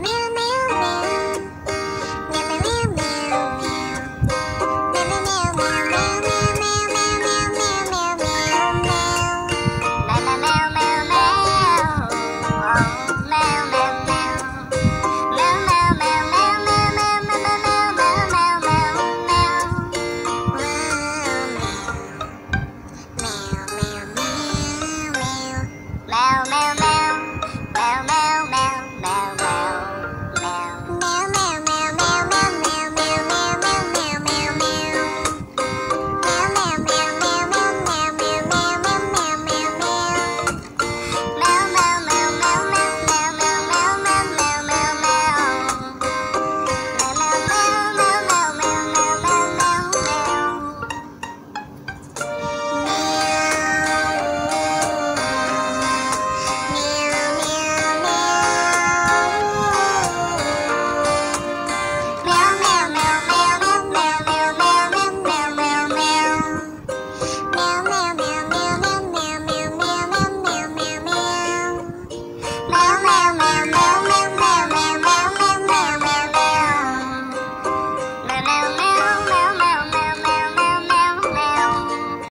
めう